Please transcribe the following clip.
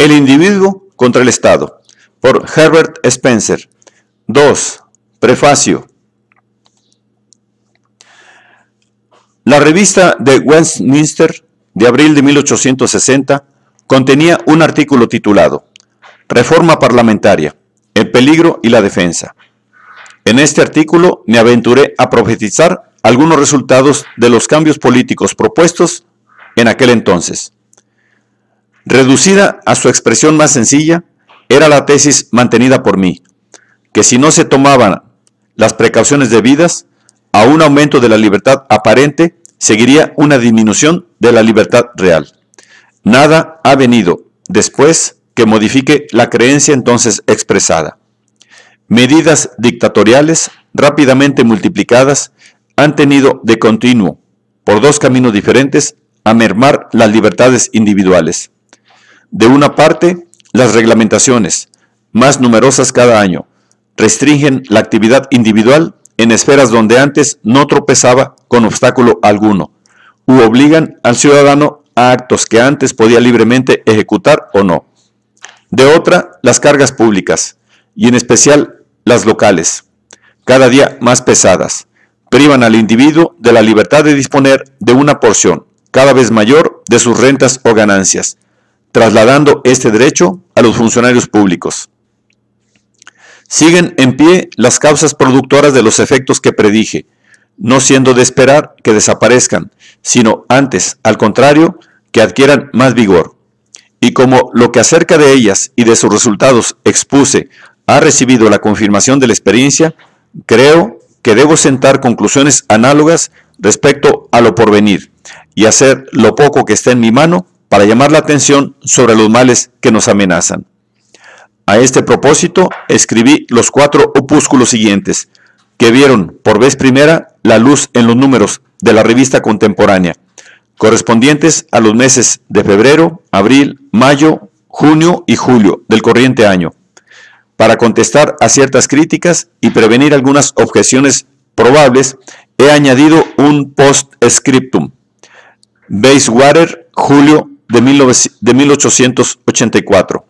El individuo contra el Estado, por Herbert Spencer. 2. Prefacio. La revista de Westminster de abril de 1860 contenía un artículo titulado Reforma Parlamentaria, el peligro y la defensa. En este artículo me aventuré a profetizar algunos resultados de los cambios políticos propuestos en aquel entonces. Reducida a su expresión más sencilla, era la tesis mantenida por mí, que si no se tomaban las precauciones debidas, a un aumento de la libertad aparente seguiría una disminución de la libertad real. Nada ha venido después que modifique la creencia entonces expresada. Medidas dictatoriales rápidamente multiplicadas han tenido de continuo, por dos caminos diferentes, a mermar las libertades individuales. De una parte, las reglamentaciones, más numerosas cada año, restringen la actividad individual en esferas donde antes no tropezaba con obstáculo alguno, u obligan al ciudadano a actos que antes podía libremente ejecutar o no. De otra, las cargas públicas, y en especial las locales, cada día más pesadas, privan al individuo de la libertad de disponer de una porción cada vez mayor de sus rentas o ganancias, trasladando este derecho a los funcionarios públicos. Siguen en pie las causas productoras de los efectos que predije, no siendo de esperar que desaparezcan, sino antes, al contrario, que adquieran más vigor. Y como lo que acerca de ellas y de sus resultados expuse ha recibido la confirmación de la experiencia, creo que debo sentar conclusiones análogas respecto a lo porvenir y hacer lo poco que esté en mi mano para llamar la atención sobre los males que nos amenazan. A este propósito, escribí los cuatro opúsculos siguientes, que vieron por vez primera la luz en los números de la revista contemporánea, correspondientes a los meses de febrero, abril, mayo, junio y julio del corriente año, para contestar a ciertas críticas y prevenir algunas objeciones probables, he añadido un post-scriptum. Basewater, julio de, 1884.